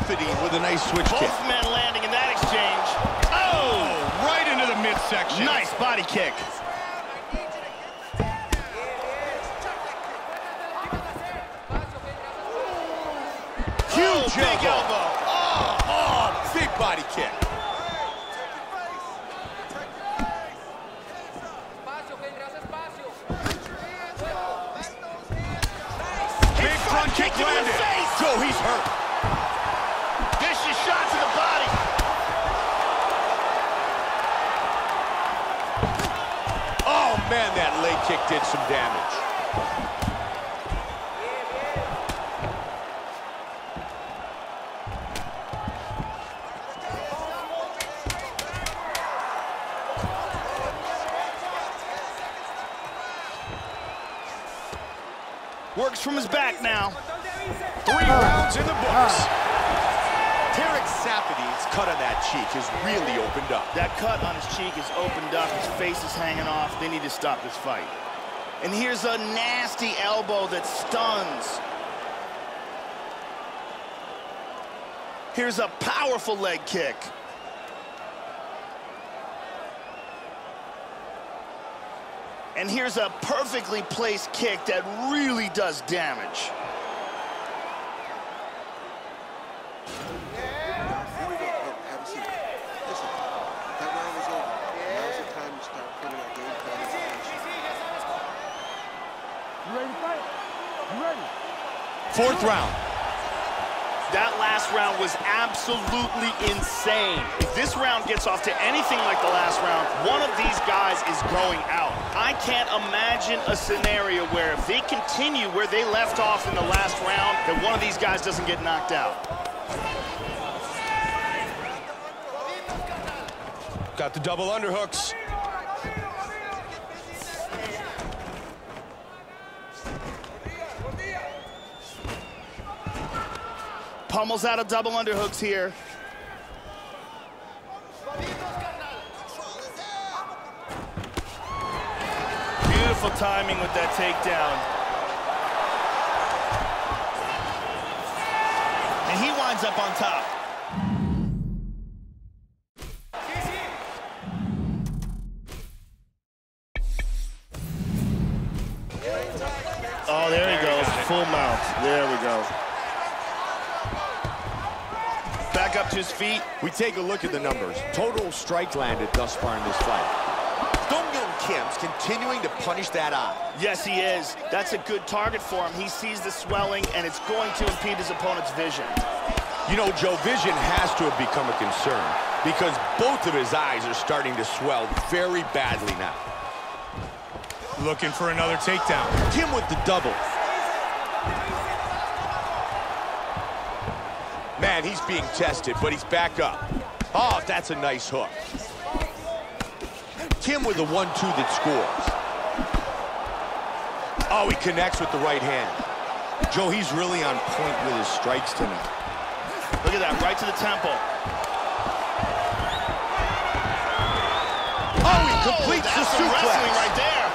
Saffiedine with a nice switch Both kick. men landing in that exchange. Oh! Right into the midsection. Nice body kick. Huge oh, big elbow. Oh, oh, big body kick. Big front kick landed. face. Joe, he's hurt. Did some damage. Works from his back now. Three rounds in the books. Tarek Saffiedine's cut on that cheek has really opened up. That cut on his cheek is opened up. His face is hanging off. They need to stop this fight. And here's a nasty elbow that stuns. Here's a powerful leg kick. And here's a perfectly placed kick that really does damage. Have a seat. Listen, that round is over. Now's the time to start putting our game plan into action. Fourth round. That last round was absolutely insane. If this round gets off to anything like the last round, one of these guys is going out. I can't imagine a scenario where if they continue where they left off in the last round, that one of these guys doesn't get knocked out. Got the double underhooks. Pummels out of double underhooks here. Beautiful timing with that takedown. And he winds up on top. Oh, there he goes. Full mount. There we go. Back up to his feet. We take a look at the numbers. Total strike landed thus far in this fight. Dong Hyun Kim's continuing to punish that eye. Yes, he is. That's a good target for him. He sees the swelling, and it's going to impede his opponent's vision. You know, Joe, vision has to have become a concern because both of his eyes are starting to swell very badly now. Looking for another takedown. Kim with the double. Man, he's being tested, but he's back up. Oh, that's a nice hook. Kim with the one-two that scores. Oh, he connects with the right hand. Joe, he's really on point with his strikes tonight. Look at that, right to the temple. Oh, he oh, completes the That's suplex. wrestling right there.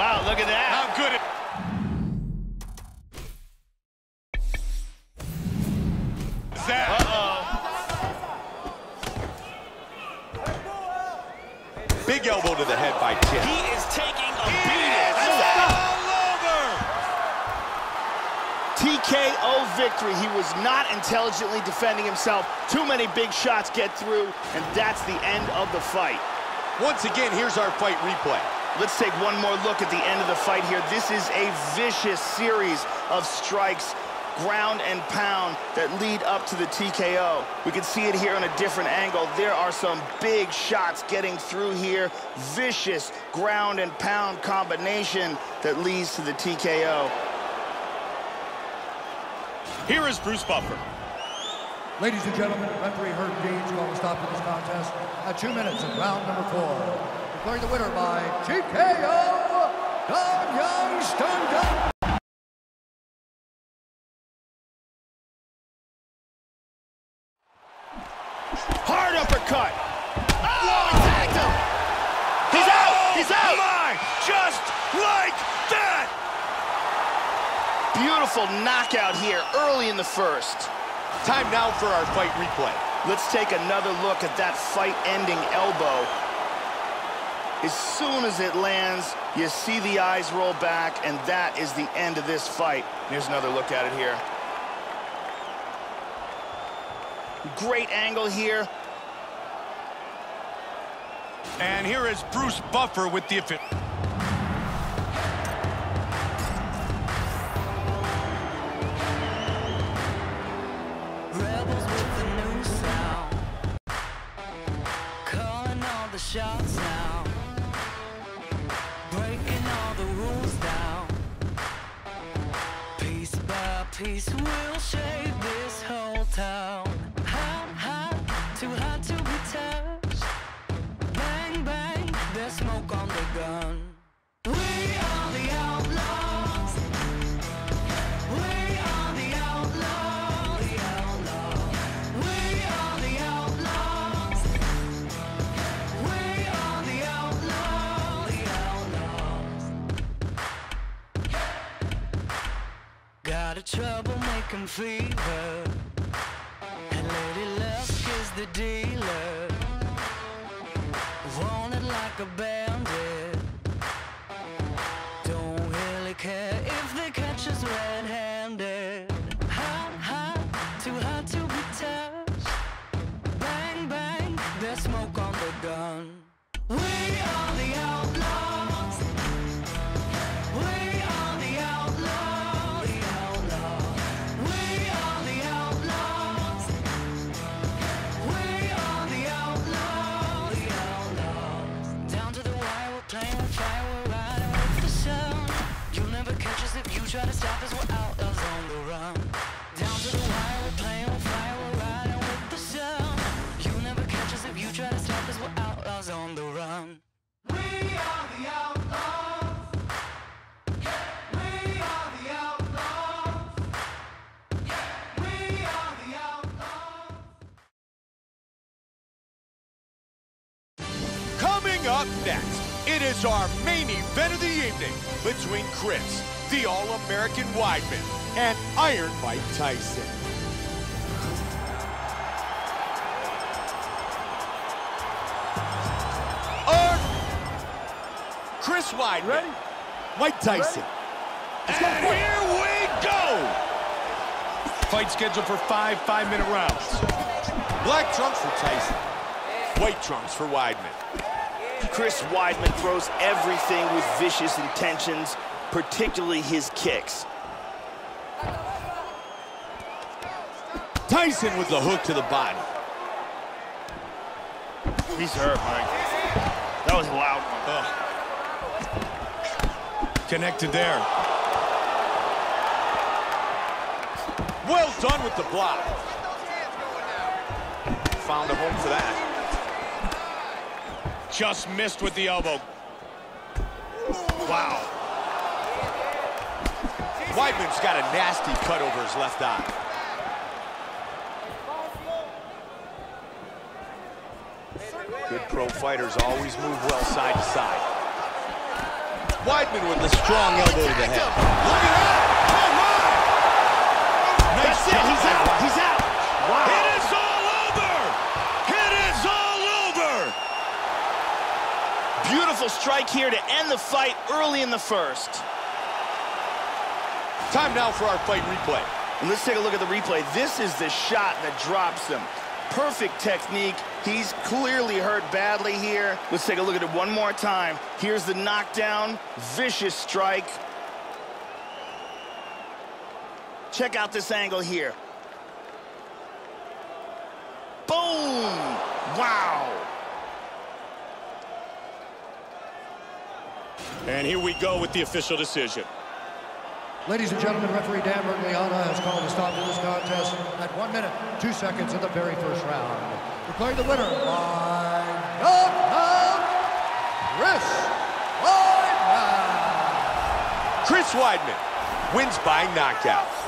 Wow, look at that. How good it... Big elbow to the head by Kim. He is taking a beating. TKO victory. He was not intelligently defending himself. Too many big shots get through, and that's the end of the fight. Once again, here's our fight replay. Let's take one more look at the end of the fight here. This is a vicious series of strikes, ground and pound, that lead up to the TKO. We can see it here on a different angle. There are some big shots getting through here. Vicious ground and pound combination that leads to the TKO. Here is Bruce Buffer. Ladies and gentlemen, referee Herb Deans called a stop to this contest at two minutes of round number four. Declaring the winner by TKO, Dong Hyun Stun Hard uppercut. Oh, he tagged him. He's out. Oh He's out. My, just like that. Beautiful Beautiful knockout here early in the first. Time now for our fight replay. Let's take another look at that fight-ending elbow. As soon as it lands, you see the eyes roll back, and that is the end of this fight. Here's another look at it here. Great angle here. And here is Bruce Buffer with the official. Rebels with the new sound. Calling all the shots now. Breaking all the rules down. Piece by piece, we'll shake A troublemaking fever. And Lady Luck is the dealer. Wanted like a bandit. Up next, it is our main event of the evening between Chris, the All-American Weidman, and Iron Mike Tyson. Our Chris Weidman, Ready? Mike Tyson. And here we go! Fight scheduled for five five-minute rounds. Black trunks for Tyson. White trunks for Weidman. Chris Weidman throws everything with vicious intentions, particularly his kicks. Tyson with the hook to the body. He's hurt, Mike. That was a loud one. Connected there. Well done with the block. Found a home for that. Just missed with the elbow. Wow. Weidman's got a nasty cut over his left eye. Good pro fighters always move well side to side. Weidman with a strong elbow to the head. Look at that! Oh, my! Nice That's it. He's out. He's out. Wow. It is all over! It is all over! Beautiful strike here to end the fight early in the first. Time now for our fight replay. And let's take a look at the replay. This is the shot that drops him. Perfect technique. He's clearly hurt badly here. Let's take a look at it one more time. Here's the knockdown. Vicious strike. Check out this angle here. Boom! Wow! And here we go with the official decision. Ladies and gentlemen, referee Dan Miragliotta has called a stop to this contest at one minute, two seconds of the very first round. Declaring the winner by knockout, Chris Weidman. Chris Weidman wins by knockout.